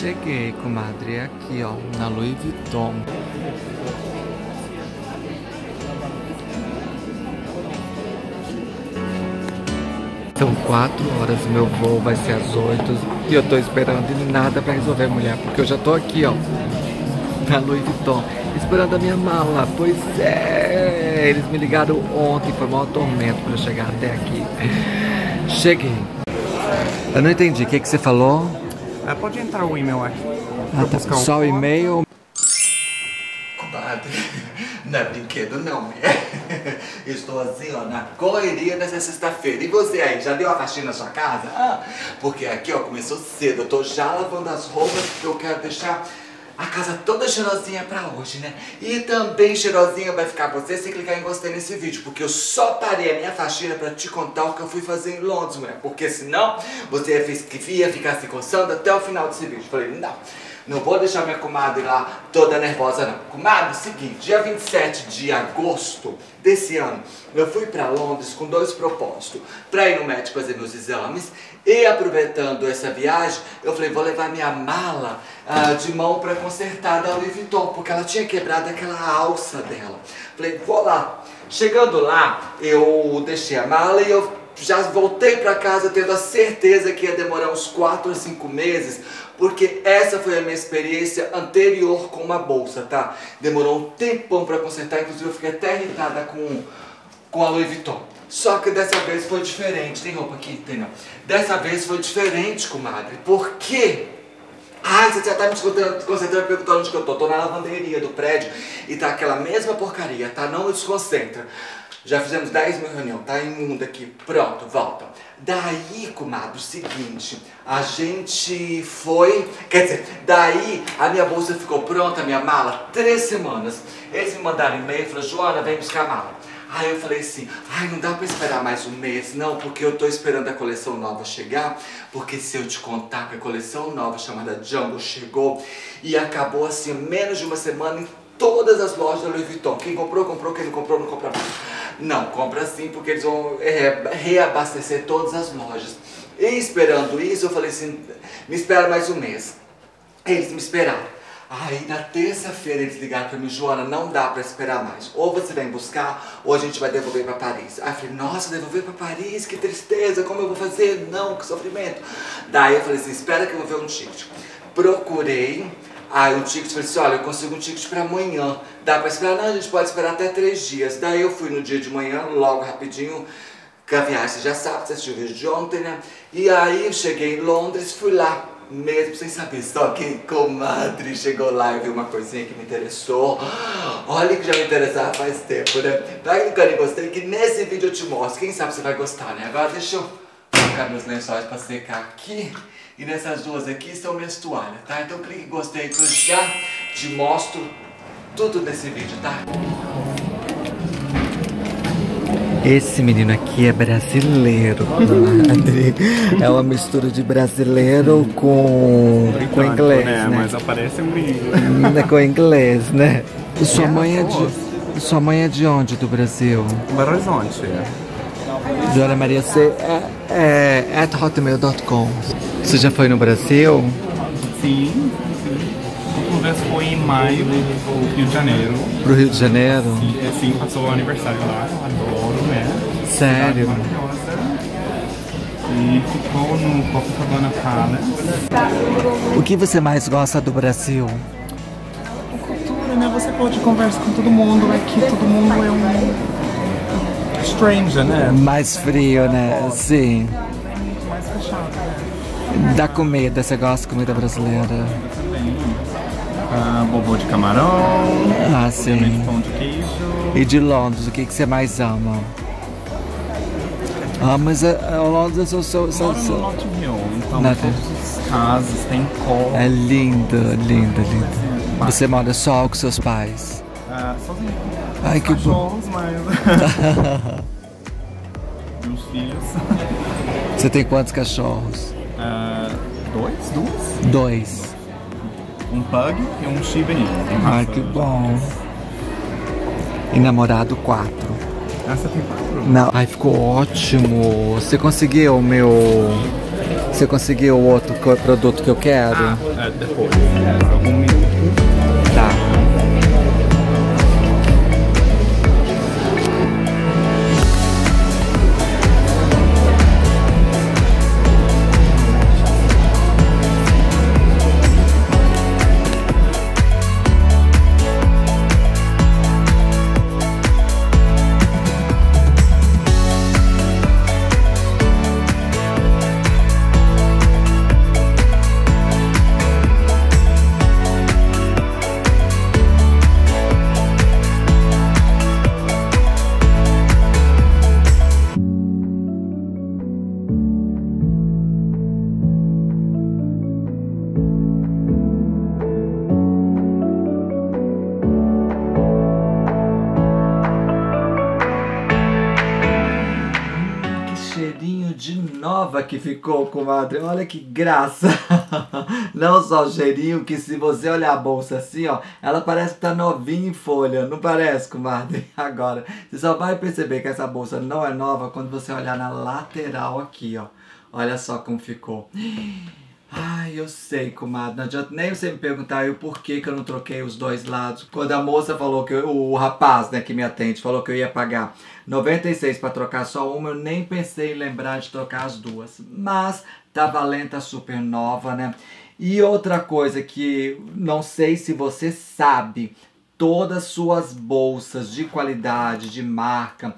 Cheguei, comadre, é aqui, ó, na Louis Vuitton. São quatro horas, meu voo vai ser às oito e eu tô esperando nada pra resolver, mulher, porque eu já tô aqui, ó, na Louis Vuitton, esperando a minha mala. Pois é, eles me ligaram ontem, foi maior tormento pra eu chegar até aqui. Cheguei. Eu não entendi, o que, que você falou? Ah, pode entrar o e-mail aqui. Ah, tá. buscar um Só o e-mail? Comadre, não é brinquedo não, mulher. Estou assim, ó, na correria dessa sexta-feira. E você aí, já deu a faxina na sua casa? Ah, porque aqui, ó, começou cedo. Eu tô já lavando as roupas porque eu quero deixar a casa toda cheirosinha pra hoje, né? E também cheirosinha vai ficar você se clicar em gostei nesse vídeo, porque eu só parei a minha faxina pra te contar o que eu fui fazer em Londres, mulher. Porque senão você ia, ficar se coçando até o final desse vídeo. Falei, não. Não vou deixar minha comadre lá toda nervosa, não. Comadre, seguinte, dia 27 de agosto desse ano, eu fui pra Londres com dois propósitos. Pra ir no médico fazer meus exames e aproveitando essa viagem, eu falei, vou levar minha mala ah, de mão pra consertar da Louis Vuitton, porque ela tinha quebrado aquela alça dela. Falei, vou lá. Chegando lá, eu deixei a mala e eu já voltei para casa tendo a certeza que ia demorar uns 4 ou 5 meses, porque essa foi a minha experiência anterior com uma bolsa, tá? Demorou um tempão para consertar, inclusive eu fiquei até irritada com, com a Louis Vuitton. Só que dessa vez foi diferente. Tem roupa aqui? Tem não. Dessa vez foi diferente, comadre. Por quê? Ai, você já tá me concentrando, concentrando perguntando onde que eu tô. Tô na lavanderia do prédio e tá aquela mesma porcaria, tá? Não me desconcentra. Já fizemos 10 mil reuniões, tá imunda aqui. Pronto, volta. Daí, comadre, o seguinte, a gente foi. Quer dizer, daí a minha bolsa ficou pronta, a minha mala, três semanas. Eles me mandaram e-mail falaram, Joana, vem buscar a mala. Aí eu falei assim, ai, não dá pra esperar mais um mês, não, porque eu tô esperando a coleção nova chegar, porque se eu te contar que a coleção nova chamada Jumbo chegou e acabou assim, menos de uma semana em todas as lojas da Louis Vuitton. Quem comprou, comprou, quem não comprou, não compra mais. Não, compra sim, porque eles vão reabastecer todas as lojas. E esperando isso, eu falei assim, me espera mais um mês. Eles me esperaram. Aí na terça-feira eles ligaram pra mim, Joana, não dá pra esperar mais. Ou você vem buscar, ou a gente vai devolver pra Paris. Aí eu falei, nossa, devolver pra Paris, que tristeza, como eu vou fazer? Não, que sofrimento. Daí eu falei assim, espera que eu vou ver um ticket. Procurei, aí o ticket, falei assim, olha, eu consigo um ticket pra amanhã. Dá pra esperar? Não, a gente pode esperar até três dias. Daí eu fui no dia de manhã, logo rapidinho, viagem você já sabe, você assistiu o vídeo de ontem, né? E aí eu cheguei em Londres, fui lá mesmo sem saber. Só que comadre chegou lá e viu uma coisinha que me interessou. Olha que já me interessava faz tempo, né? Vai clicando em gostei que nesse vídeo eu te mostro. Quem sabe você vai gostar, né? Agora deixa eu colocar meus lençóis pra secar aqui. E nessas duas aqui são minhas toalhas, tá? Então clique em gostei que eu já te mostro tudo nesse vídeo, tá? Esse menino aqui é brasileiro, comadre. É uma mistura de brasileiro com, com inglês, né? né? Mas aparece um gringo. Né, Com inglês, né? E sua mãe é de. Sua mãe é de onde do Brasil? Belo Horizonte. Joana Maria, você é, é at hotmail.com. Você já foi no Brasil? Sim, sim. A última vez foi em maio, no Rio de Janeiro. Pro Rio de Janeiro? E assim, passou o aniversário lá, eu adoro, né? Sério? Maravilhosa. E ficou no Copacabana Palace. O que você mais gosta do Brasil? cultura, né? Você pode conversar com todo mundo, aqui todo mundo é um stranger, né? Mais frio, né? Sim. Mais fechado, né? Da comida, você gosta de comida brasileira? Também. Ah, bobô de camarão, Ah, sim. pão de queijo. E de Londres, o que, que você mais ama? Ah, mas a, a Londres eu sou. Sou, moro no sou- Notting Hill, então todas as casas têm cor. É linda, linda, linda. Você mora só com seus pais? Ah, sozinho. Ai, que bom. Cachorros, mas... os filhos. Você tem quantos cachorros? Dois? Duas? Dois. Um pug e um Shiba Inu. Ai, que bom. E namorado quatro. Tem quatro? Não. Ai, ficou ótimo. Você conseguiu o meu. Você conseguiu o outro produto que eu quero? Ah, é, depois. Um minuto. Ficou, comadre. Olha que graça. Não só o cheirinho, que se você olhar a bolsa assim, ó, ela parece que tá novinha em folha. Não parece, comadre? Agora, você só vai perceber que essa bolsa não é nova quando você olhar na lateral aqui, ó. Olha só como ficou. Ai, eu sei, comadre. Não adianta nem você me perguntar eu por que, que eu não troquei os dois lados. Quando a moça falou que eu- o rapaz, né, que me atende, falou que eu ia pagar 96 para trocar só uma, eu nem pensei em lembrar de trocar as duas. Mas tá valendo a super nova, né? E outra coisa que não sei se você sabe, todas suas bolsas de qualidade, de marca,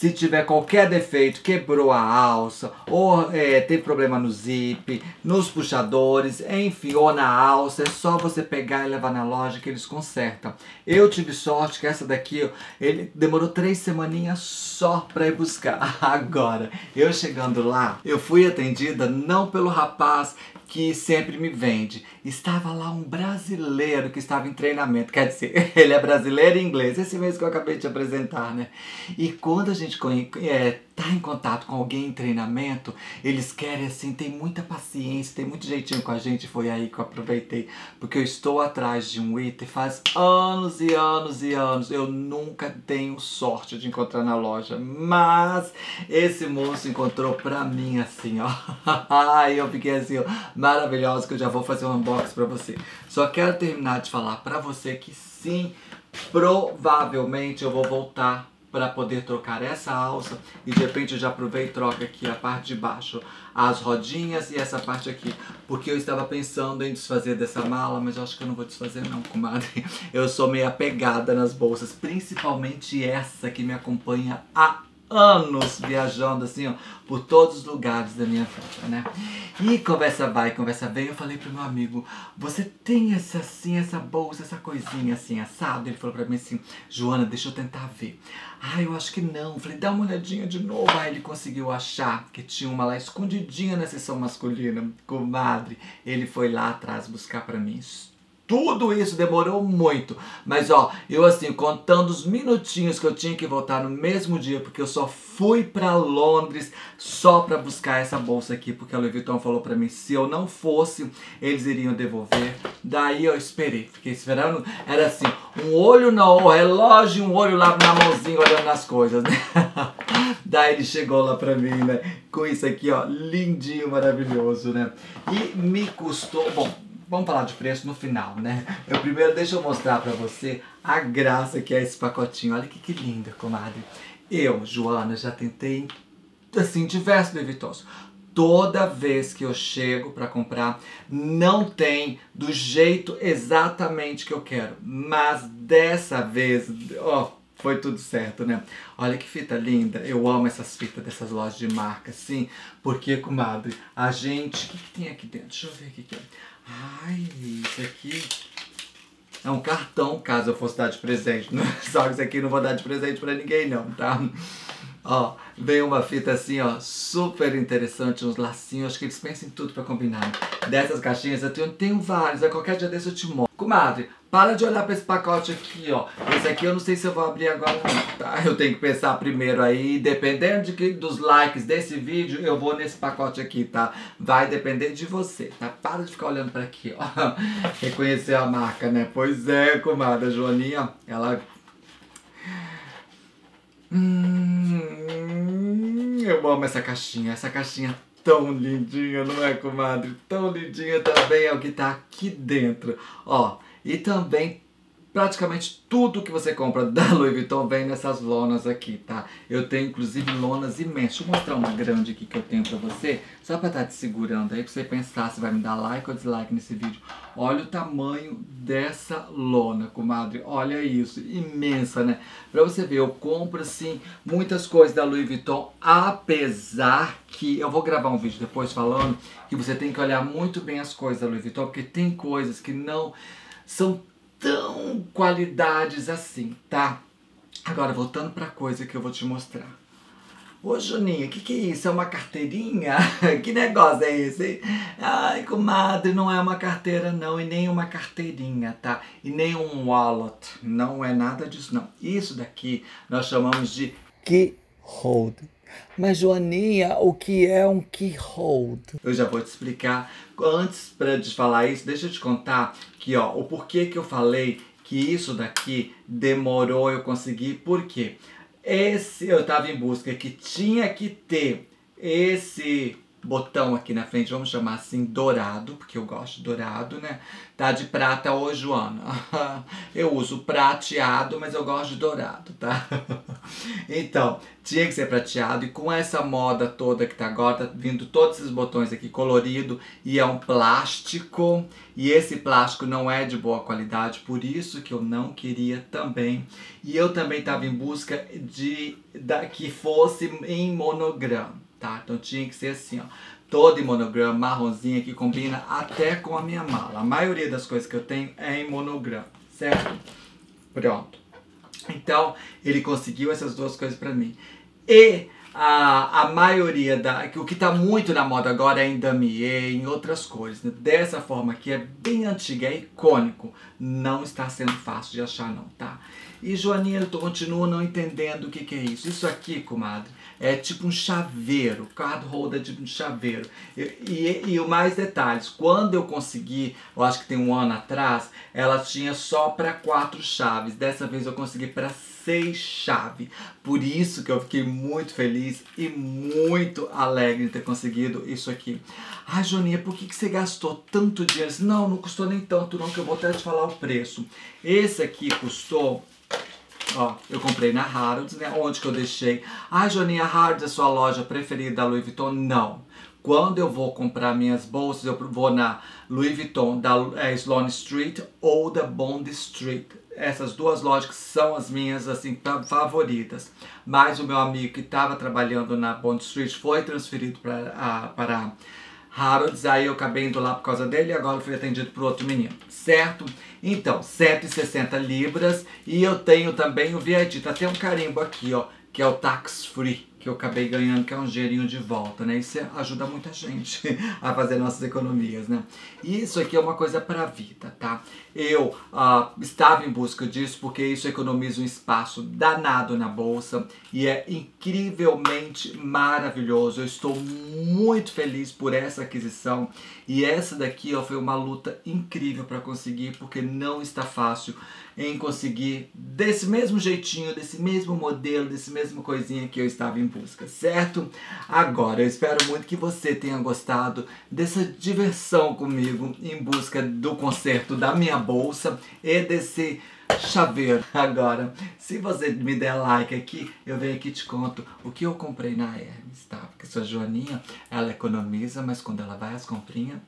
se tiver qualquer defeito, quebrou a alça, ou é, teve problema no zip, nos puxadores, enfim, ou na alça, é só você pegar e levar na loja que eles consertam. Eu tive sorte que essa daqui, ele demorou três semaninhas só pra ir buscar. Agora, eu chegando lá, eu fui atendida não pelo rapaz que sempre me vende. Estava lá um brasileiro que estava em treinamento. Quer dizer, ele é brasileiro e inglês. Esse mesmo que eu acabei de apresentar, né? E quando a gente conhe- é, tá em contato com alguém em treinamento, eles querem assim, tem muita paciência, tem muito jeitinho com a gente. Foi aí que eu aproveitei. Porque eu estou atrás de um item faz anos e anos e anos. Eu nunca tenho sorte de encontrar na loja. Mas esse moço encontrou pra mim assim, ó. Ai, eu fiquei assim, ó, maravilhosa que eu já vou fazer um unboxing pra você. Só quero terminar de falar pra você que sim, provavelmente eu vou voltar para poder trocar essa alça e de repente eu já aproveito e troco aqui a parte de baixo, as rodinhas e essa parte aqui, porque eu estava pensando em desfazer dessa mala, mas eu acho que eu não vou desfazer não, comadre. Eu sou meio apegada nas bolsas, principalmente essa que me acompanha há anos viajando assim, ó, por todos os lugares da minha vida, né? E conversa vai, conversa vem, eu falei pro meu amigo, você tem essa assim, essa bolsa, essa coisinha assim, assado? Ele falou pra mim assim, Joana, deixa eu tentar ver. Ah, eu acho que não. Falei, dá uma olhadinha de novo. Aí ele conseguiu achar que tinha uma lá escondidinha na seção masculina. Comadre, ele foi lá atrás buscar pra mim. Tudo isso demorou muito. Mas ó, eu assim, contando os minutinhos que eu tinha que voltar no mesmo dia, porque eu só fui pra Londres só pra buscar essa bolsa aqui, porque a Louis Vuitton falou pra mim, se eu não fosse, eles iriam devolver. Daí eu esperei, fiquei esperando. Era assim, um olho no relógio, um olho lá na mãozinha olhando as coisas, né? Daí ele chegou lá pra mim, né? Com isso aqui, ó, lindinho, maravilhoso, né? E me custou, bom, Vamos falar de preço no final, né? Eu primeiro deixa eu mostrar pra você a graça que é esse pacotinho. Olha que, que lindo, comadre. Eu, Joana, já tentei, assim, diversos Vuittons. Toda vez que eu chego pra comprar, não tem do jeito exatamente que eu quero. Mas dessa vez, ó, foi tudo certo, né? Olha que fita linda. Eu amo essas fitas dessas lojas de marca, assim. Porque, comadre, a gente... O que, que tem aqui dentro? Deixa eu ver o que, que é. Ai, isso aqui... É um cartão, caso eu fosse dar de presente. Só que isso aqui não vou dar de presente pra ninguém, não, tá? Ó, vem uma fita assim, ó, super interessante, uns lacinhos, acho que eles pensam em tudo pra combinar. Dessas caixinhas eu tenho, tenho vários, a qualquer dia desse eu te mostro. Comadre, para de olhar pra esse pacote aqui, ó. Esse aqui eu não sei se eu vou abrir agora tá? Eu tenho que pensar primeiro aí, dependendo de que, dos likes desse vídeo, eu vou nesse pacote aqui, tá? Vai depender de você, tá? Para de ficar olhando pra aqui, ó. Reconhecer a marca, né? Pois é, comadre, a Joaninha, ela Hum, eu amo essa caixinha. Essa caixinha tão lindinha, não é, comadre? Tão lindinha também é o que tá aqui dentro. Ó, e também praticamente tudo que você compra da Louis Vuitton vem nessas lonas aqui, tá? Eu tenho inclusive lonas imensas. Deixa eu mostrar uma grande aqui que eu tenho pra você, só pra estar tá te segurando aí, pra você pensar se vai me dar like ou dislike nesse vídeo. Olha o tamanho dessa lona, comadre. Olha isso, imensa, né? Pra você ver, eu compro, assim, muitas coisas da Louis Vuitton, apesar que... Eu vou gravar um vídeo depois falando que você tem que olhar muito bem as coisas da Louis Vuitton, porque tem coisas que não são tão qualidades assim, tá? Agora, voltando pra coisa que eu vou te mostrar. Ô, Juninha, o que, que é isso? É uma carteirinha? que negócio é esse? Ai, comadre, não é uma carteira não, e nem uma carteirinha, tá? E nem um wallet, não é nada disso não. Isso daqui nós chamamos de key holder. Mas, Joaninha, o que é um keyhold? Eu já vou te explicar. Antes, para te falar isso, deixa eu te contar que, ó, o porquê que eu falei que isso daqui demorou eu conseguir. Por quê? Esse eu estava em busca que tinha que ter esse botão aqui na frente, vamos chamar assim dourado, porque eu gosto de dourado, né? Tá de prata hoje, Joana. Eu uso prateado, mas eu gosto de dourado, tá? Então, tinha que ser prateado e com essa moda toda que tá agora, tá vindo todos esses botões aqui colorido e é um plástico e esse plástico não é de boa qualidade, por isso que eu não queria também. E eu também estava em busca de da, que fosse em monograma tá? Então tinha que ser assim, ó. Todo em monograma, marronzinha, que combina até com a minha mala. A maioria das coisas que eu tenho é em monograma, certo? Pronto. Então, ele conseguiu essas duas coisas para mim. E a, a maioria da. O que está muito na moda agora é em damier, em outras cores. Né? Dessa forma aqui é bem antiga, é icônico. Não está sendo fácil de achar, não, tá? E Joaninha continua não entendendo o que, que é isso. Isso aqui, comadre, é tipo um chaveiro, card holder de um chaveiro. E, e, e o mais detalhes, quando eu consegui, eu acho que tem um ano atrás, ela tinha só para quatro chaves. Dessa vez eu consegui para seis chaves. Por isso que eu fiquei muito feliz e muito alegre de ter conseguido isso aqui. Ai, Joninha, por que, que você gastou tanto dinheiro? Não, não custou nem tanto não, que eu vou até te falar o preço. Esse aqui custou Ó, eu comprei na Harrods, né? Onde que eu deixei. Ah, Joninha, Harrods é sua loja preferida da Louis Vuitton? Não. Quando eu vou comprar minhas bolsas, eu vou na Louis Vuitton da é, Sloane Street ou da Bond Street. Essas duas lojas são as minhas assim favoritas. Mas o meu amigo que estava trabalhando na Bond Street foi transferido para para Harrods, aí eu acabei indo lá por causa dele e agora fui atendido por outro menino, certo? Então, 160 libras e eu tenho também o tá até um carimbo aqui, ó, que é o tax free que eu acabei ganhando, que é um dinheirinho de volta, né? Isso ajuda muita gente a fazer nossas economias, né? E isso aqui é uma coisa para a vida, tá? Eu uh, estava em busca disso porque isso economiza um espaço danado na bolsa e é incrivelmente maravilhoso. Eu estou muito feliz por essa aquisição e essa daqui ó, foi uma luta incrível para conseguir porque não está fácil em conseguir desse mesmo jeitinho, desse mesmo modelo, desse mesmo coisinha que eu estava em busca, certo? Agora, eu espero muito que você tenha gostado dessa diversão comigo em busca do conserto da minha bolsa e desse chaveiro. Agora, se você me der like aqui, eu venho aqui e te conto o que eu comprei na Hermes, tá? Porque sua Joaninha, ela economiza, mas quando ela vai às comprinhas,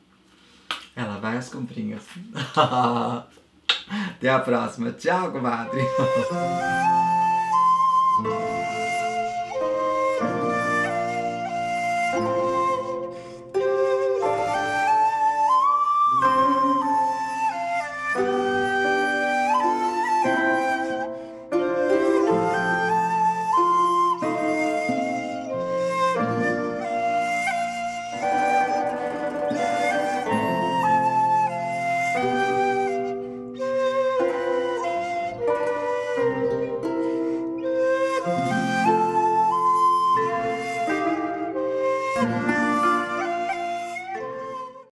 ela vai às comprinhas. Até a próxima. Tchau, comadre.